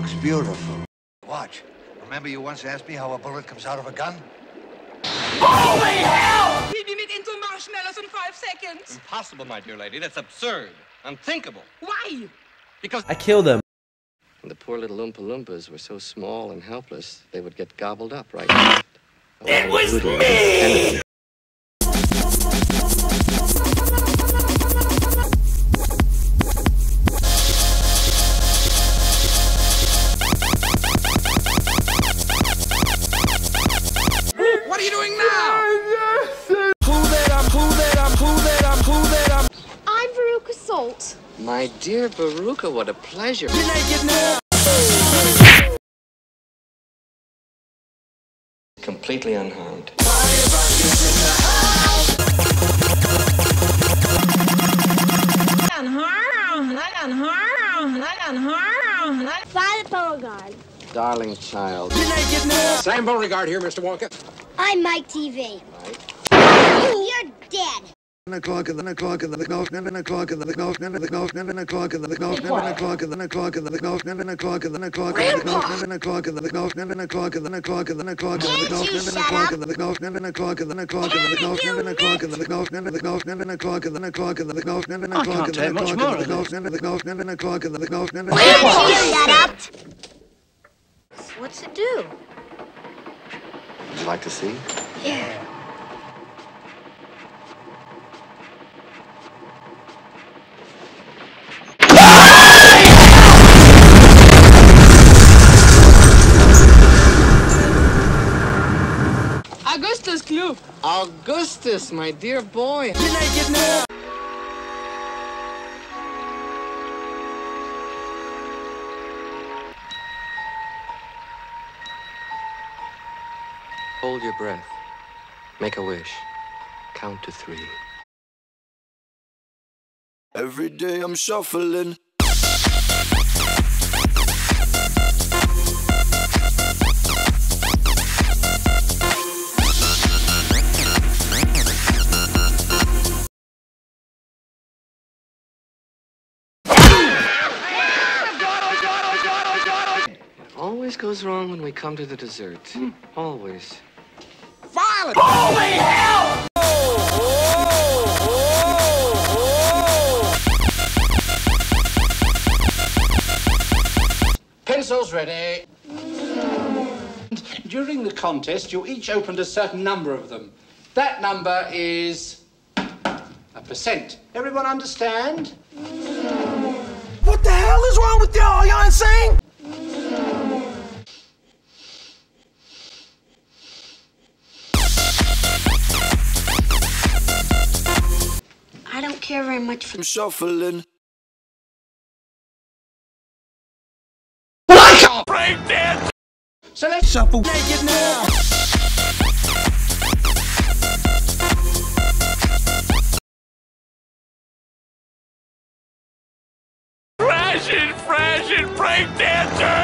looks beautiful. Watch. Remember you once asked me how a bullet comes out of a gun? Wie wir mit Intermarsch schneller than five seconds. Impossible, my dear lady. That's absurd. Unthinkable. Why? Because I killed him. The poor little Oompa Loompas were so small and helpless, they would get gobbled up right now. It was me! What are you doing now? I'm Veruca Salt. My dear Veruca, what a pleasure. Completely unharmed. Violet Beauregarde. Darling child. Sam Beauregarde here, Mr. Wonka. I'm Mike Teavee. You're dead. Nine o'clock and then o'clock and then the golf, never o'clock and then the golf, never the golf, never o'clock and then the golf, never o'clock and then o'clock and then the golf, never o'clock and then o'clock and then the golf, never o'clock and then the golf, never o'clock and then o'clock and then o'clock and then the golf, never o'clock and then the golf, never o'clock and then o'clock and then the golf, never o'clock and then the golf, never the golf, never o'clock and then o'clock and then the o'clock and then o'clock and then the golf, never the golf, never o'clock and then the golf, never Shut up. What's it do? Would you like to see? Yeah. Augustus Gloop. Augustus, my dear boy. Hold your breath. Make a wish. Count to three. Every day I'm shuffling. Always goes wrong when we come to the dessert. Always. Pencils ready. During the contest, you each opened a certain number of them. That number is a percent. Everyone understand? What the hell is wrong with y'all? Y'all insane? Don't care very much for I'm shuffling. So let's Shuffle naked now. Crashing, crashing, break dancer!